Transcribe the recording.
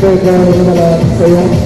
这个那 đàn.